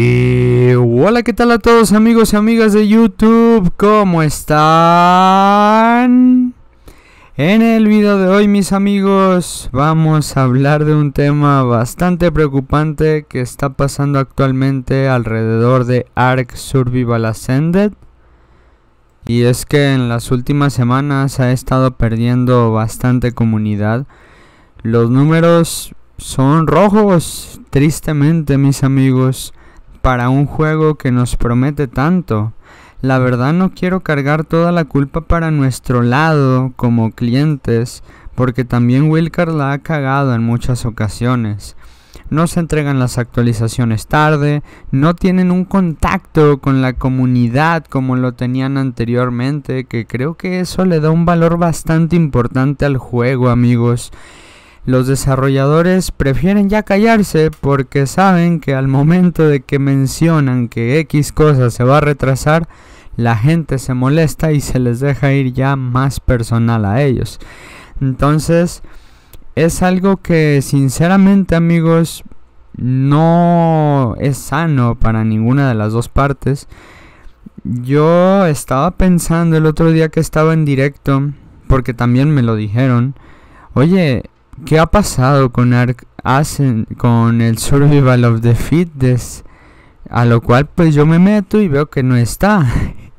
Y hola, ¿qué tal a todos amigos y amigas de YouTube? ¿Cómo están? En el video de hoy, mis amigos, vamos a hablar de un tema bastante preocupante que está pasando actualmente alrededor de Ark Survival Ascended. Y es que en las últimas semanas ha estado perdiendo bastante comunidad. Los números son rojos, tristemente, mis amigos, para un juego que nos promete tanto. La verdad no quiero cargar toda la culpa para nuestro lado como clientes, porque también Wilcar la ha cagado en muchas ocasiones. No se entregan las actualizaciones tarde, no tienen un contacto con la comunidad como lo tenían anteriormente, que creo que eso le da un valor bastante importante al juego, amigos. Los desarrolladores prefieren ya callarse porque saben que al momento de que mencionan que X cosa se va a retrasar, la gente se molesta y se les deja ir ya más personal a ellos. Entonces, es algo que sinceramente amigos no es sano para ninguna de las dos partes. Yo estaba pensando el otro día que estaba en directo, porque también me lo dijeron, oye, ¿Qué ha pasado con Ark con el Survival of the Fittest? A lo cual pues yo me meto y veo que no está.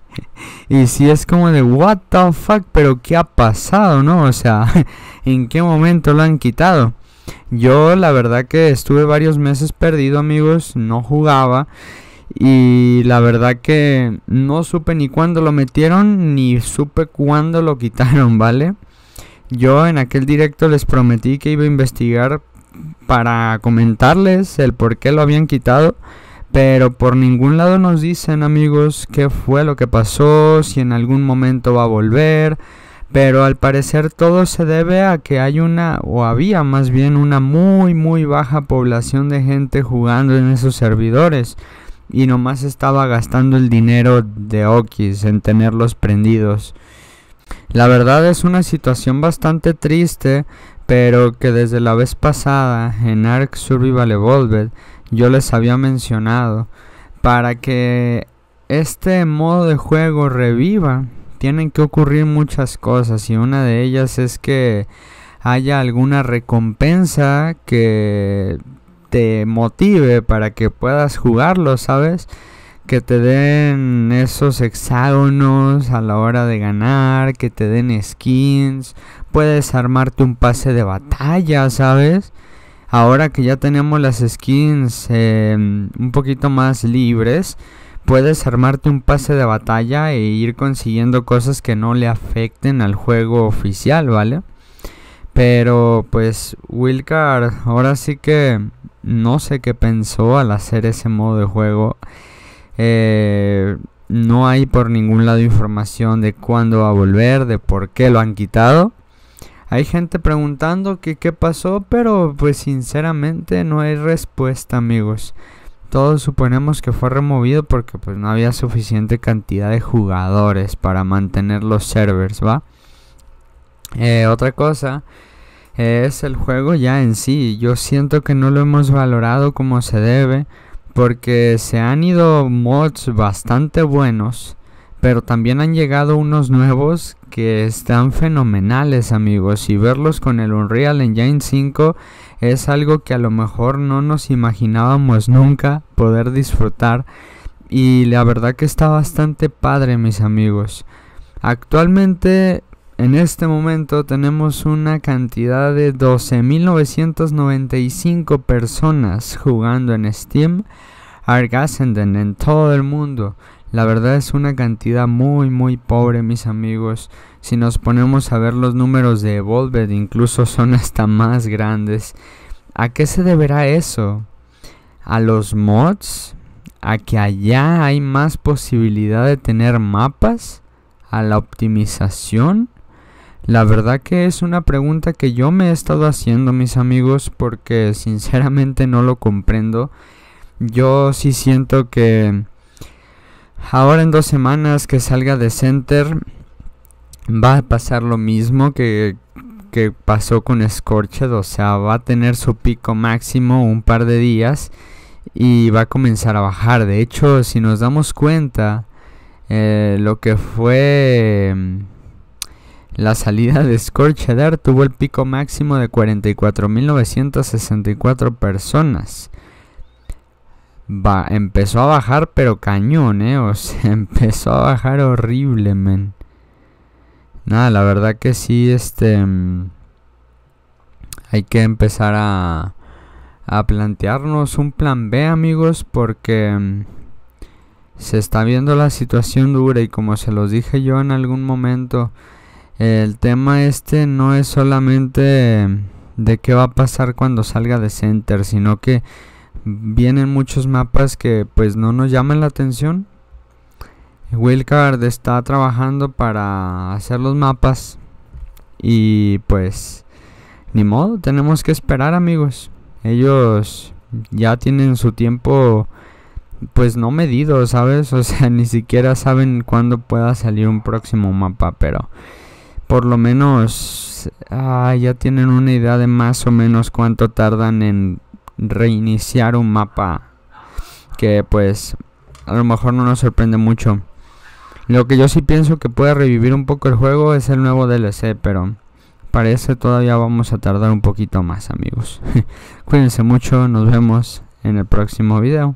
y si es como de what the fuck, pero ¿qué ha pasado, no? O sea, ¿en qué momento lo han quitado? Yo la verdad que estuve varios meses perdido, amigos, no jugaba y la verdad que no supe ni cuándo lo metieron ni supe cuándo lo quitaron, ¿vale? Yo en aquel directo les prometí que iba a investigar para comentarles el por qué lo habían quitado. Pero por ningún lado nos dicen amigos qué fue lo que pasó, si en algún momento va a volver. Pero al parecer todo se debe a que hay una, o había más bien una muy muy baja población de gente jugando en esos servidores. Y nomás estaba gastando el dinero de Okis en tenerlos prendidos. La verdad es una situación bastante triste, pero que desde la vez pasada en Ark Survival Evolved yo les había mencionado. Para que este modo de juego reviva, tienen que ocurrir muchas cosas y una de ellas es que haya alguna recompensa que te motive para que puedas jugarlo, ¿sabes? Que te den esos hexágonos a la hora de ganar, que te den skins, puedes armarte un pase de batalla, ¿sabes? Ahora que ya tenemos las skins em, un poquito más libres, puedes armarte un pase de batalla e ir consiguiendo cosas que no le afecten al juego oficial, ¿vale? Pero pues Wilcar ahora sí que no sé qué pensó al hacer ese modo de juego. Eh, no hay por ningún lado información de cuándo va a volver, de por qué lo han quitado. Hay gente preguntando que qué pasó, pero pues sinceramente no hay respuesta, amigos. Todos suponemos que fue removido porque pues no había suficiente cantidad de jugadores para mantener los servers, ¿va? Eh, otra cosa es el juego ya en sí. Yo siento que no lo hemos valorado como se debe porque se han ido mods bastante buenos, pero también han llegado unos nuevos que están fenomenales amigos y verlos con el Unreal Engine 5 es algo que a lo mejor no nos imaginábamos nunca poder disfrutar y la verdad que está bastante padre mis amigos. Actualmente en este momento tenemos una cantidad de 12.995 personas jugando en Steam Ark Ascendant en todo el mundo. La verdad es una cantidad muy muy pobre mis amigos. Si nos ponemos a ver los números de Evolved incluso son hasta más grandes. ¿A qué se deberá eso? ¿A los mods? ¿A que allá hay más posibilidad de tener mapas? ¿A la optimización? La verdad que es una pregunta que yo me he estado haciendo mis amigos porque sinceramente no lo comprendo. Yo sí siento que ahora en dos semanas que salga de Center va a pasar lo mismo que, que pasó con Scorched, o sea, va a tener su pico máximo un par de días y va a comenzar a bajar. De hecho, si nos damos cuenta, eh, lo que fue la salida de Scorcheder tuvo el pico máximo de 44.964 personas. Va, empezó a bajar pero cañón, eh. O sea, empezó a bajar horrible, men. Nada, la verdad que sí, este... Mm, hay que empezar a, a plantearnos un plan B, amigos, porque mm, se está viendo la situación dura y como se los dije yo en algún momento, el tema este no es solamente de qué va a pasar cuando salga de Center, sino que vienen muchos mapas que pues no nos llaman la atención. Wilcard está trabajando para hacer los mapas y pues ni modo, tenemos que esperar amigos. Ellos ya tienen su tiempo pues no medido, ¿sabes? O sea, ni siquiera saben cuándo pueda salir un próximo mapa, pero por lo menos ah, ya tienen una idea de más o menos cuánto tardan en reiniciar un mapa que pues a lo mejor no nos sorprende mucho. Lo que yo sí pienso que puede revivir un poco el juego es el nuevo DLC, pero parece todavía vamos a tardar un poquito más amigos. Cuídense mucho, nos vemos en el próximo video.